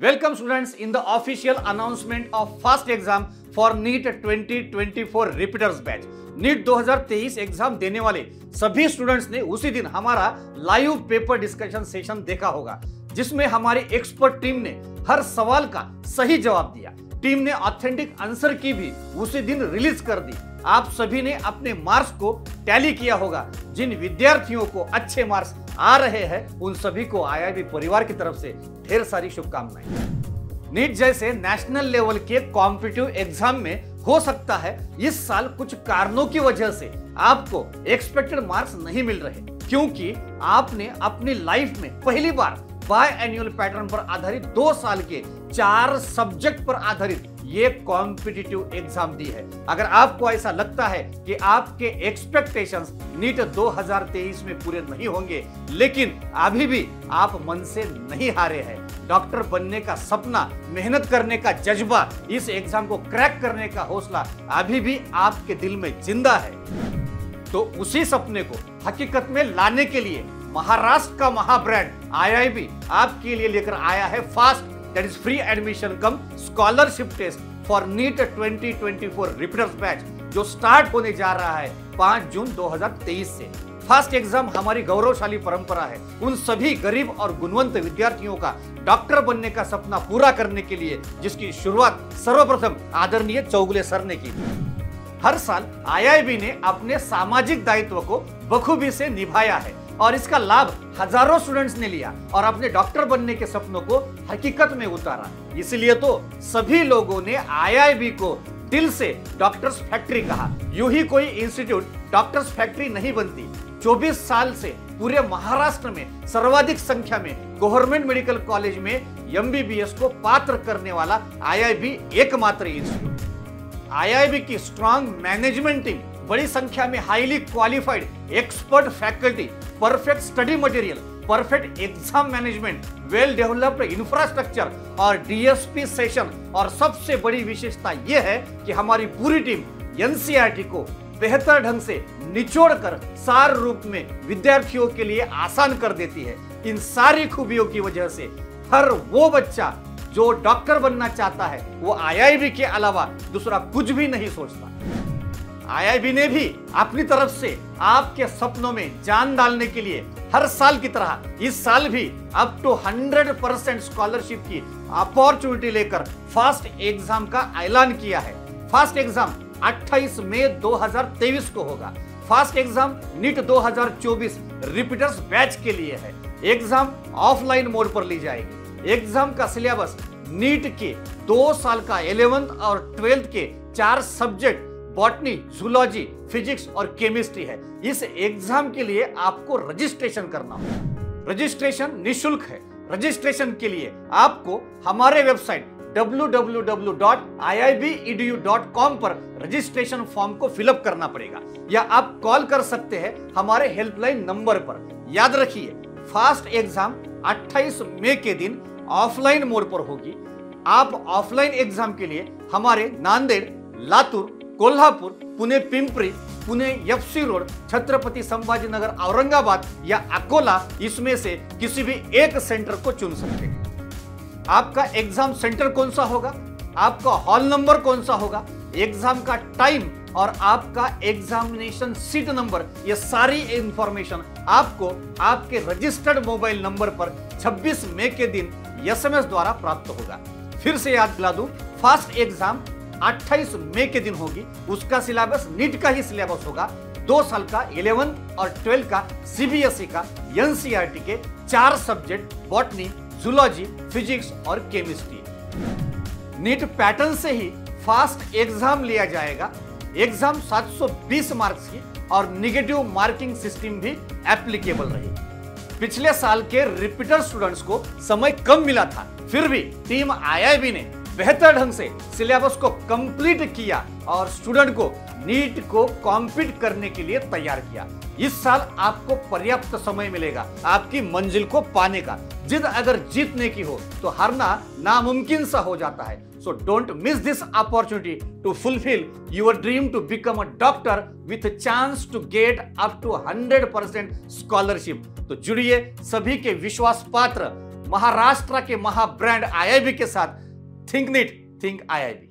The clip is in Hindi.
Welcome, students, in the official announcement of first exam for NEET 2024 repeaters batch. NEET 2023 exam देने वाले सभी स्टूडेंट्स ने उसी दिन हमारा लाइव पेपर डिस्कशन सेशन देखा होगा, जिसमें हमारी एक्सपर्ट टीम ने हर सवाल का सही जवाब दिया टीम ने ऑथेंटिक आंसर की भी उसी दिन रिलीज़ कर दी आप सभी ने अपने मार्क्स को टैली किया होगा, जिन विद्यार्थियों को अच्छे मार्क्स आ रहे हैं उन सभी को आईआईबी परिवार की तरफ़ से ढेर सारी शुभकामनाएँ। नीट जैसे नेशनल लेवल के कॉम्पिटिटिव एग्ज़ाम में हो सकता है इस साल कुछ कारणों की वजह से आपको एक्सपेक्टेड मार्क्स नहीं मिल रहे, क्योंकि आपने अपनी लाइफ में पहली बार बाय एनुअल पैटर्न पर आधारित दो साल के चार सब्जेक्ट पर आधारित ये कॉम्पिटिटिव एग्ज़ाम दी है। अगर आपको ऐसा लगता है कि आपके एक्सपेक्टेशंस नीट 2023 में पूरे नहीं होंगे, लेकिन अभी भी आप मन से नहीं हारे हैं डॉक्टर बनने का सपना, मेहनत करने का जज्बा, इस एग्ज़ाम को क्रैक करने का हौसला अभी भी आपके दिल में ज़िंदा है। तो उसी सपने को हकीकत में लाने के लिए महाराष्ट्र का महाब्रांड आईआईबी आपके लिए लेकर आया है FAST that is free admission cum scholarship test for NEET 2024 repeaters batch जो स्टार्ट होने जा रहा है 5 जून 2023 से। फास्ट एग्ज़ाम हमारी गौरवशाली परंपरा है। उन सभी गरीब और गुणवंत विद्यार्थियों का डॉक्टर बनने का सपना पूरा करने के लिए जिसकी शुरुआत सर्वप्रथम आदरणीय चौगुले सर ने की। हर साल आईआईबी ने अपने सामाजिक दायित्व को बखूबी से निभाया है। और इसका लाभ हज़ारों स्टूडेंट्स ने लिया और अपने डॉक्टर बनने के सपनों को हकीकत में उतारा। इसलिए तो सभी लोगों ने आईआईबी को दिल से डॉक्टर्स फैक्ट्री कहा। यूँ ही कोई इंस्टीट्यूट डॉक्टर्स फैक्ट्री नहीं बनती। 24 साल से पूरे महाराष्ट्र में सर्वाधिक संख्या में गवर्नमेंट मेडिकल कॉलेज में एमबीबीएस को पात्र करने वाला आईआईबी एकमात्र इंस्टीट्यूट आईआईबी की स्ट्रांग मैनेजमेंट टीम बड़ी संख्या में highly qualified expert faculty perfect study material perfect exam management well developed infrastructure और डीएसपी सेशन और सबसे बड़ी विशेषता यह है कि हमारी पूरी टीम एनसीईआरटी को बेहतर ढंग से निचोड़ कर सार रूप में विद्यार्थियों के लिए आसान कर देती है। इन सारी खूबियों की वजह से हर वो बच्चा जो डॉक्टर बनना चाहता है, वो आईआईबी के अलावा दूसरा कुछ भी नहीं सोचता। आईआईबी ने भी अपनी तरफ़ से आपके सपनों में जान डालने के लिए हर साल की तरह इस साल भी अप टू 100 परसेंट स्कॉलरशिप की अपॉर्चुनिटी लेकर फास्ट एग्ज़ाम का ऐलान किया है। फास्ट एग्ज़ाम 28 मई 2023 को होगा। FAST exam NEET 2024 repeaters batch के लिए है। एग्ज़ाम ऑफलाइन मोड पर ली जाएगी। एग्ज़ाम का सिलेबस नीट के दो साल का इलेवेंथ और ट्वेल्थ के चार सब्जेक्ट बॉटनी जूलॉजी फिजिक्स और केमिस्ट्री है। इस एग्ज़ाम के लिए आपको रजिस्ट्रेशन करना होगा। रजिस्ट्रेशन निशुल्क है। रजिस्ट्रेशन के लिए आपको हमारे वेबसाइट www.iibedu.com पर रजिस्ट्रेशन फॉर्म को फिलअप करना पड़ेगा। या आप कॉल कर सकते हैं हमारे हेल्पलाइन नंबर पर। याद रखिए फास्ट एग्ज़ाम 28 मई के दिन ऑफलाइन मोड पर होगी। आप ऑफलाइन एग्ज़ाम के लिए हमारे नांदेड़, लातूर कोल्हापुर, पुणे पिंपरी, पुणे एफसी रोड, छत्रपति संभाजीनगर, औरंगाबाद या अकोला इसमें से किसी भी एक सेंटर को चुन सकते हैं। आपका एग्ज़ाम सेंटर कौन सा होगा? आपका हॉल नंबर कौन सा होगा? एग्ज़ाम का टाइम और आपका एग्जामिनेशन सीट नंबर, ये सारी इंफॉर्मेशन आपको आपके रजिस्टर्ड मोबाइल नंबर पर 26 मई के दिन एसएमएस द्वारा प्राप्त होगा। फिर से याद दिला दूँ, फास्ट एग्ज़ाम 28 मई के दिन होगी। उसका सिलेबस नीट का ही सिलेबस होगा। दो साल का 11 और 12 का सीबीएसई का एनसीईआरटी के चार सब्जेक्ट, बॉटनी, जूलॉजी, फिजिक्स और केमिस्ट्री। नीट पैटर्न से ही फास्ट एग्ज़ाम लिया जाएगा। एग्ज़ाम 720 मार्क्स की और निगेटिव मार्किंग सिस्टम भी एप्लीकेबल रहेगी पिछले साल के रिपीटर स्टूडेंट्स को समय कम मिला था। फिर भी टीम आईआईबी ने बेहतर ढंग से सिलेबस को कंप्लीट किया और स्टूडेंट को नीट को कॉम्पीट करने के लिए तैयार किया। इस साल आपको पर्याप्त समय मिलेगा, आपकी मंजिल को पाने का। जिद अगर जीतने की हो तो हारना नामुमकिन सा हो जाता है। So don't miss this opportunity to fulfil your dream to become a doctor with chance to get up to 100 percent scholarship तो जुड़िए सभी के विश्वास पात्र महाराष्ट्र के महाब्रांड आईआईबी के साथ। Think NEET think IIB